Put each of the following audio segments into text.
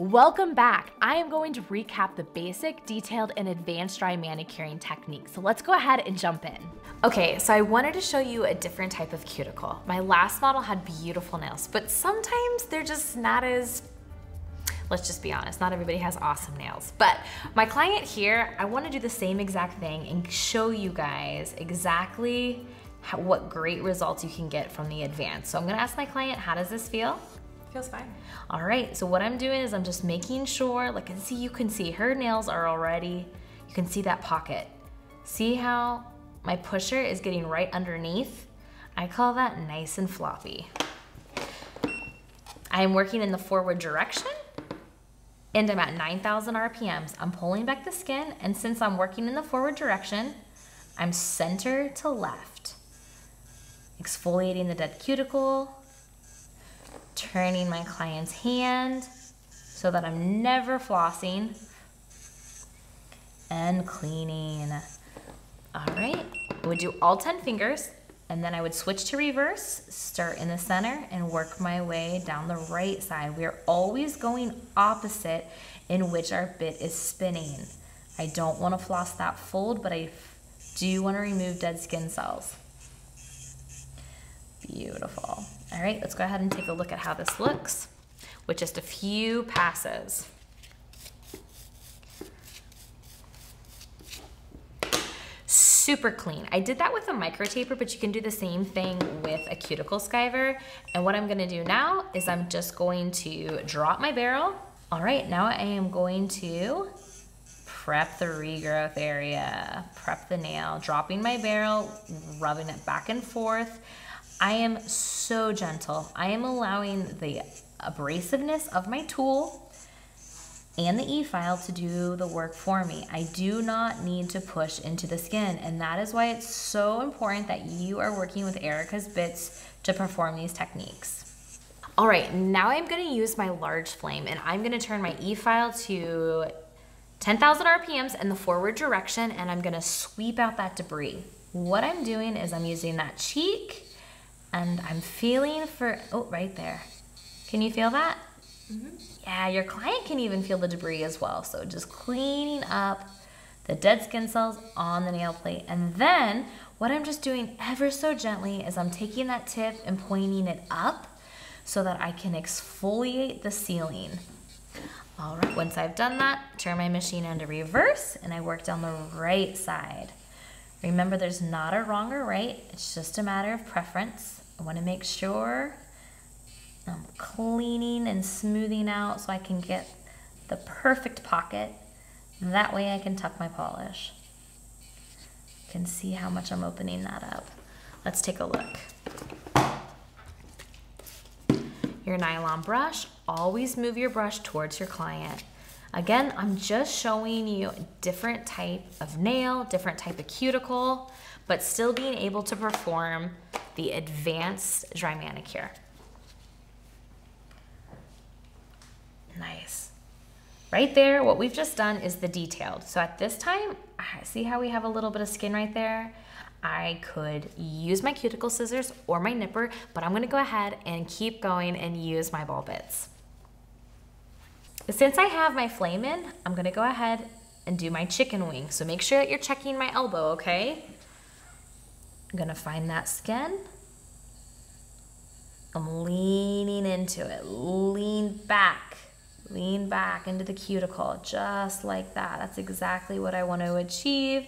Welcome back. I am going to recap the basic, detailed, and advanced dry manicuring techniques. So let's go ahead and jump in. Okay, so I wanted to show you a different type of cuticle. My last model had beautiful nails, but sometimes they're just not as let's just be honest, not everybody has awesome nails. But my client here, I wanna do the same exact thing and show you guys exactly how, what great results you can get from the advanced. So I'm gonna ask my client, how does this feel? Feels fine. All right, so what I'm doing is I'm just making sure, like, and see, you can see her nails are already, you can see that pocket. See how my pusher is getting right underneath? I call that nice and floppy. I am working in the forward direction and I'm at 9,000 RPMs. I'm pulling back the skin, and since I'm working in the forward direction, I'm center to left. Exfoliating the dead cuticle, turning my client's hand so that I'm never flossing, and cleaning. All right, I would do all 10 fingers, and then I would switch to reverse, start in the center, and work my way down the right side. We're always going opposite in which our bit is spinning. I don't want to floss that fold, but I do want to remove dead skin cells. Beautiful. All right, let's go ahead and take a look at how this looks with just a few passes. Super clean. I did that with a micro taper, but you can do the same thing with a cuticle skiver. And what I'm gonna do now is I'm just going to drop my barrel. All right, now I am going to prep the regrowth area, prep the nail, dropping my barrel, rubbing it back and forth. I am so gentle. I am allowing the abrasiveness of my tool and the e-file to do the work for me. I do not need to push into the skin and that is why it's so important that you are working with Erica's Bits to perform these techniques. All right, now I'm gonna use my large flame and I'm gonna turn my e-file to 10,000 RPMs in the forward direction and I'm gonna sweep out that debris. What I'm doing is I'm using that cheek and I'm feeling for, oh, right there. Can you feel that? Mm -hmm. Yeah, your client can even feel the debris as well. So just cleaning up the dead skin cells on the nail plate. And then what I'm just doing ever so gently is I'm taking that tip and pointing it up so that I can exfoliate the ceiling. All right, once I've done that, turn my machine into reverse and I work down the right side. Remember, there's not a wrong or right, it's just a matter of preference. I want to make sure I'm cleaning and smoothing out so I can get the perfect pocket. That way I can tuck my polish. You can see how much I'm opening that up. Let's take a look. Your nylon brush, always move your brush towards your client. Again, I'm just showing you different type of nail, different type of cuticle, but still being able to perform the advanced dry manicure. Nice. Right there, what we've just done is the detailed. So at this time, see how we have a little bit of skin right there? I could use my cuticle scissors or my nipper, but I'm gonna go ahead and keep going and use my ball bits. Since I have my flame in, I'm gonna go ahead and do my chicken wing. So make sure that you're checking my elbow, okay? I'm gonna find that skin. I'm leaning into it. Lean back. Lean back into the cuticle, just like that. That's exactly what I want to achieve.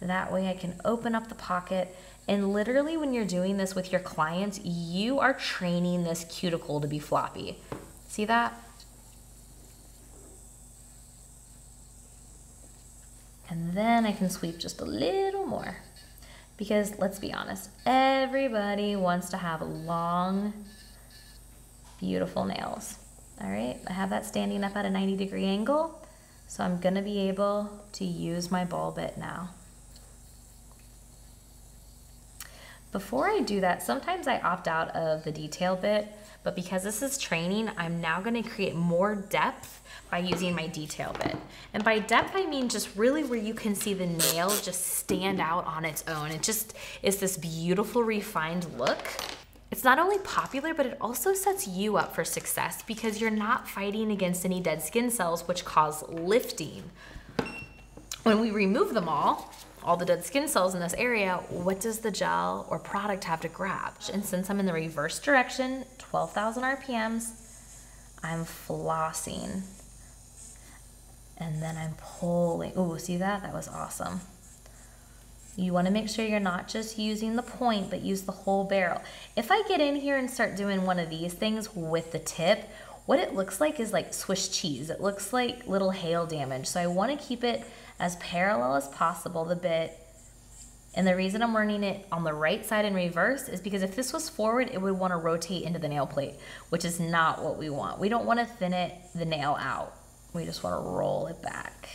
That way I can open up the pocket. And literally when you're doing this with your clients, you are training this cuticle to be floppy. See that? And then I can sweep just a little more. Because let's be honest, everybody wants to have long, beautiful nails. All right, I have that standing up at a 90 degree angle, so I'm gonna be able to use my ball bit now. Before I do that, sometimes I opt out of the detail bit, but because this is training, I'm now gonna create more depth by using my detail bit. And by depth, I mean just really where you can see the nail just stand out on its own. It just is this beautiful refined look. It's not only popular, but it also sets you up for success because you're not fighting against any dead skin cells which cause lifting. When we remove them all, all the dead skin cells in this area, what does the gel or product have to grab? And since I'm in the reverse direction, 12,000 RPMs, I'm flossing. And then I'm pulling. Ooh, see that? That was awesome. You wanna make sure you're not just using the point, but use the whole barrel. If I get in here and start doing one of these things with the tip, what it looks like is like Swiss cheese. It looks like little hail damage. So I wanna keep it as parallel as possible, the bit. And the reason I'm running it on the right side in reverse is because if this was forward, it would wanna rotate into the nail plate, which is not what we want. We don't wanna thin it the nail out. We just wanna roll it back.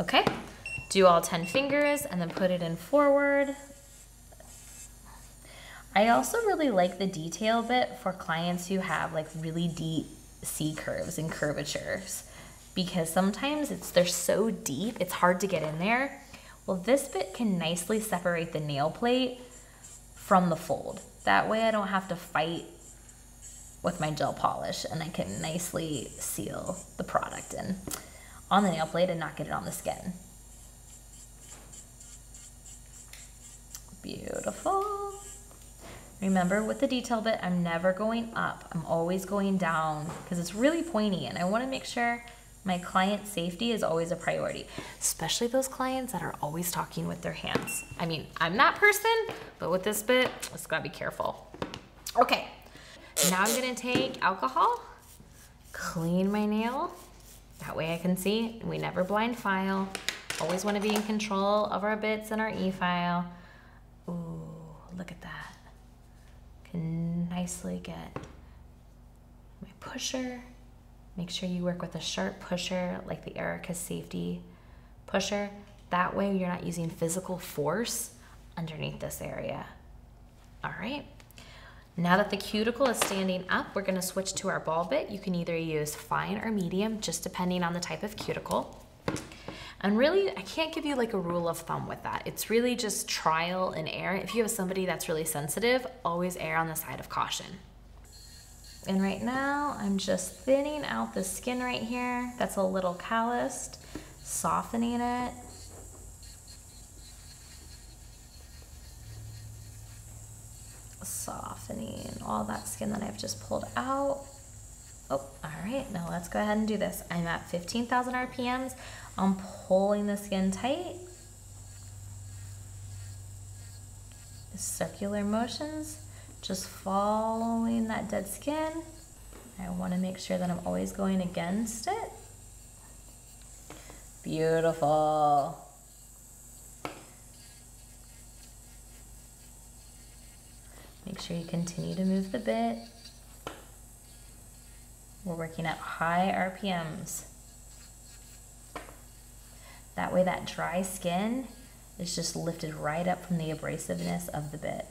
Okay, do all 10 fingers and then put it in forward. I also really like the detail bit for clients who have like really deep C curves and curvatures because sometimes it's they're so deep, it's hard to get in there. Well, this bit can nicely separate the nail plate from the fold. That way I don't have to fight with my gel polish and I can nicely seal the product in on the nail plate and not get it on the skin. Beautiful. Remember with the detail bit, I'm never going up. I'm always going down because it's really pointy and I want to make sure my client safety is always a priority, especially those clients that are always talking with their hands. I mean, I'm that person, but with this bit, just gotta be careful. Okay, now I'm gonna take alcohol, clean my nail. That way I can see, we never blind file. Always wanna be in control of our bits and our e-file. Ooh, look at that. Can nicely get my pusher Make sure you work with a sharp pusher like the Erica Safety pusher. That way you're not using physical force underneath this area. All right. Now that the cuticle is standing up, we're gonna switch to our ball bit. You can either use fine or medium, just depending on the type of cuticle. And really, I can't give you like a rule of thumb with that. It's really just trial and error. If you have somebody that's really sensitive, always err on the side of caution. And right now, I'm just thinning out the skin right here. That's a little calloused, softening it. Softening all that skin that I've just pulled out. Oh, all right, now let's go ahead and do this. I'm at 15,000 RPMs. I'm pulling the skin tight. Circular motions just following that dead skin. I want to make sure that I'm always going against it. Beautiful. Make sure you continue to move the bit. We're working at high RPMs. That way that dry skin is just lifted right up from the abrasiveness of the bit.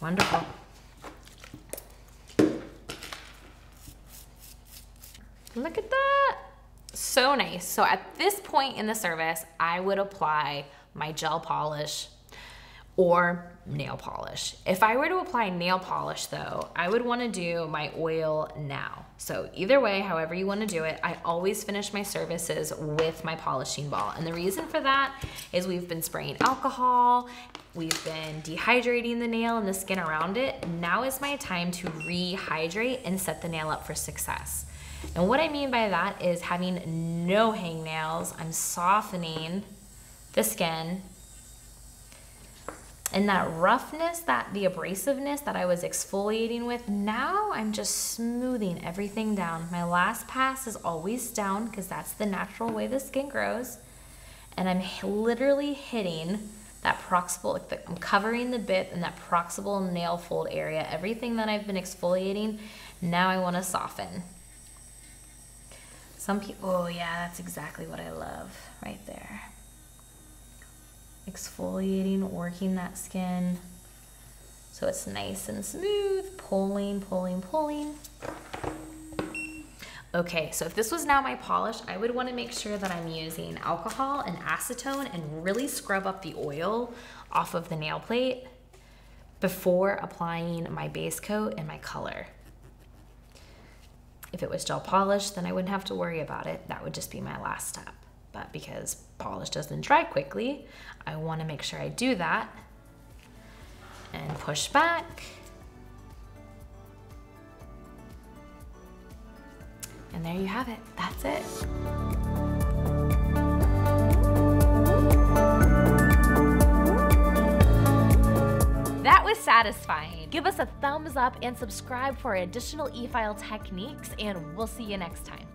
Wonderful. Look at that. So nice. So at this point in the service, I would apply my gel polish or nail polish. If I were to apply nail polish though, I would wanna do my oil now. So either way, however you wanna do it, I always finish my services with my polishing ball. And the reason for that is we've been spraying alcohol, we've been dehydrating the nail and the skin around it. Now is my time to rehydrate and set the nail up for success. And what I mean by that is having no hangnails, I'm softening the skin and that roughness, that the abrasiveness that I was exfoliating with, now I'm just smoothing everything down. My last pass is always down because that's the natural way the skin grows. And I'm literally hitting that proximal, I'm covering the bit and that proximal nail fold area. Everything that I've been exfoliating, now I wanna soften. Some people, oh yeah, that's exactly what I love right there exfoliating, working that skin so it's nice and smooth, pulling, pulling, pulling. Okay, so if this was now my polish, I would wanna make sure that I'm using alcohol and acetone and really scrub up the oil off of the nail plate before applying my base coat and my color. If it was gel polish, then I wouldn't have to worry about it. That would just be my last step. But because polish doesn't dry quickly, I wanna make sure I do that and push back. And there you have it, that's it. That was satisfying. Give us a thumbs up and subscribe for additional e-file techniques and we'll see you next time.